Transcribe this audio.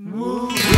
Woo!